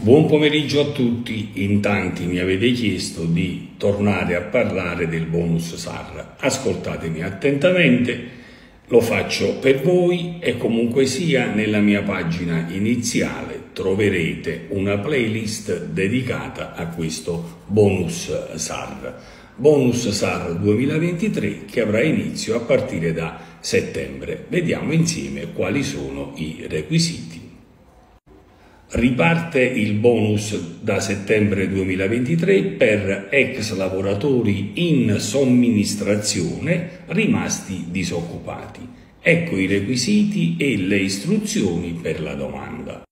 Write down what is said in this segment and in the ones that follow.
Buon pomeriggio a tutti, in tanti mi avete chiesto di tornare a parlare del bonus SAR. Ascoltatemi attentamente, lo faccio per voi e comunque sia nella mia pagina iniziale troverete una playlist dedicata a questo bonus SAR. Bonus SAR 2023 che avrà inizio a partire da settembre. Vediamo insieme quali sono i requisiti. Riparte il bonus da settembre 2023 per ex lavoratori in somministrazione rimasti disoccupati. Ecco i requisiti e le istruzioni per la domanda.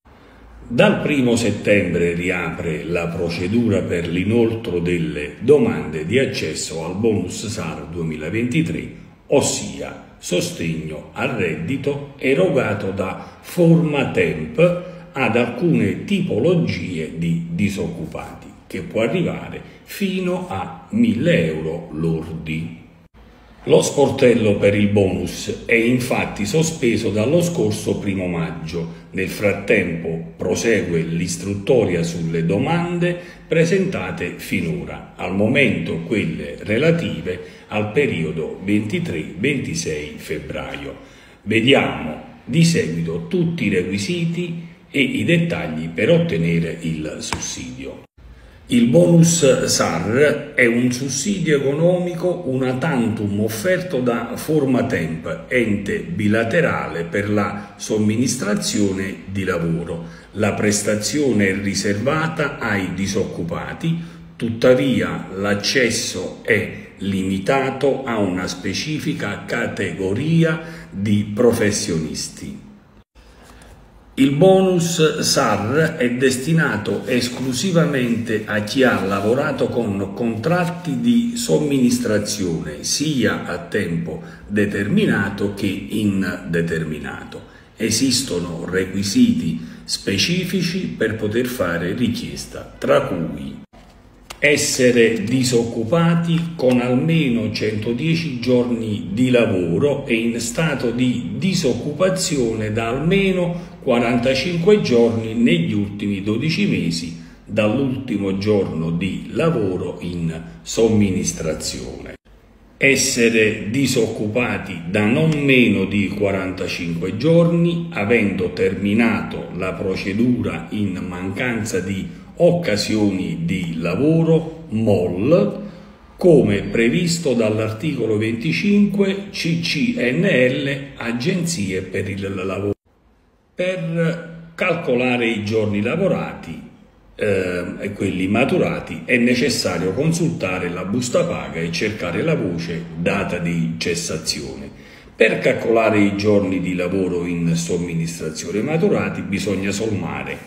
Dal 1 settembre riapre la procedura per l'inoltro delle domande di accesso al bonus SAR 2023, ossia sostegno al reddito erogato da Forma Temp ad alcune tipologie di disoccupati, che può arrivare fino a 1000 euro lordi. Lo sportello per il bonus è infatti sospeso dallo scorso primo maggio. Nel frattempo prosegue l'istruttoria sulle domande presentate finora, al momento quelle relative al periodo 23-26 febbraio. Vediamo di seguito tutti i requisiti e i dettagli per ottenere il sussidio. Il bonus SAR è un sussidio economico una tantum offerto da Formatemp, ente bilaterale per la somministrazione di lavoro. La prestazione è riservata ai disoccupati, tuttavia l'accesso è limitato a una specifica categoria di professionisti. Il bonus SAR è destinato esclusivamente a chi ha lavorato con contratti di somministrazione sia a tempo determinato che indeterminato. Esistono requisiti specifici per poter fare richiesta, tra cui essere disoccupati con almeno 110 giorni di lavoro e in stato di disoccupazione da almeno 45 giorni negli ultimi 12 mesi dall'ultimo giorno di lavoro in somministrazione. Essere disoccupati da non meno di 45 giorni avendo terminato la procedura in mancanza di occasioni di lavoro MOL come previsto dall'articolo 25 CCNL Agenzie per il lavoro per calcolare i giorni lavorati eh, e quelli maturati è necessario consultare la busta paga e cercare la voce data di cessazione. Per calcolare i giorni di lavoro in somministrazione maturati bisogna sommare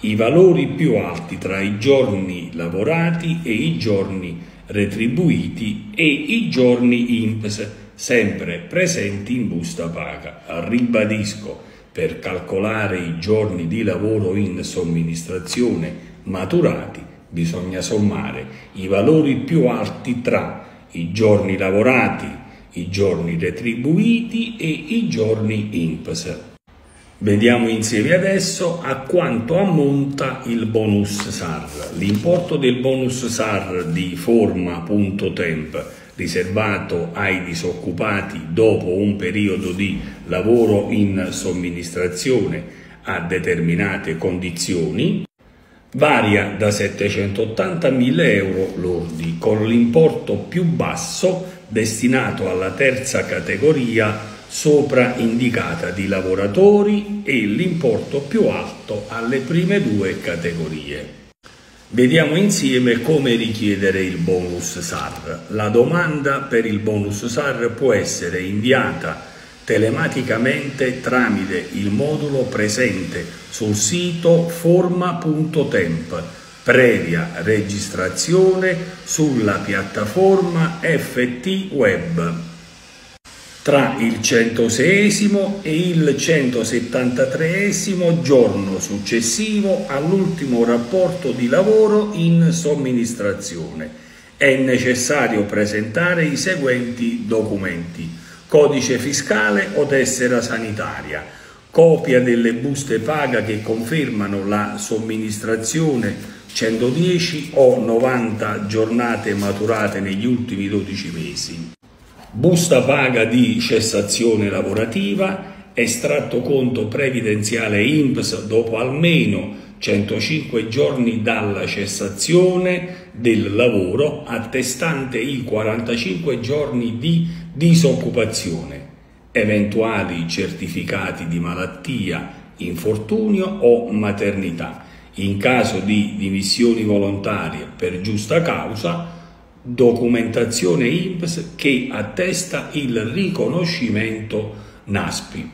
i valori più alti tra i giorni lavorati e i giorni retribuiti e i giorni INPS sempre presenti in busta paga. Ribadisco per calcolare i giorni di lavoro in somministrazione maturati bisogna sommare i valori più alti tra i giorni lavorati, i giorni retribuiti e i giorni INPS. Vediamo insieme adesso a quanto ammonta il bonus SAR. L'importo del bonus SAR di forma.temp riservato ai disoccupati dopo un periodo di lavoro in somministrazione a determinate condizioni, varia da 780 a 1000 euro lordi, con l'importo più basso destinato alla terza categoria sopra indicata di lavoratori e l'importo più alto alle prime due categorie. Vediamo insieme come richiedere il bonus SAR. La domanda per il bonus SAR può essere inviata telematicamente tramite il modulo presente sul sito forma.temp previa registrazione sulla piattaforma FT Web tra il 106 e il 173 giorno successivo all'ultimo rapporto di lavoro in somministrazione. È necessario presentare i seguenti documenti. Codice fiscale o tessera sanitaria, copia delle buste paga che confermano la somministrazione 110 o 90 giornate maturate negli ultimi 12 mesi. Busta paga di cessazione lavorativa, estratto conto previdenziale INPS dopo almeno 105 giorni dalla cessazione del lavoro attestante i 45 giorni di disoccupazione, eventuali certificati di malattia, infortunio o maternità. In caso di dimissioni volontarie per giusta causa, documentazione INPS che attesta il riconoscimento NASPI.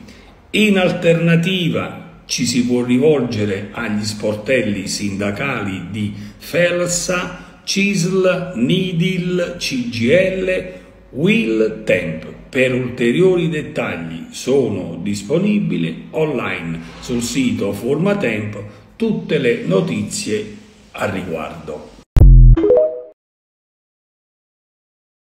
In alternativa ci si può rivolgere agli sportelli sindacali di Felsa, CISL, NIDIL, CGL, Will Temp. Per ulteriori dettagli sono disponibili online sul sito Formatemp tutte le notizie a riguardo.